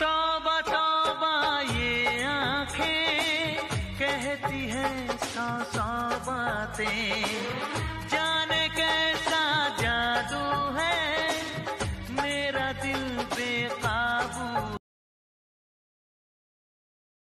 तौबा तौबा ये आँखें कहती है सौ सौ बातें। जाने कैसा जादू है, मेरा दिल बे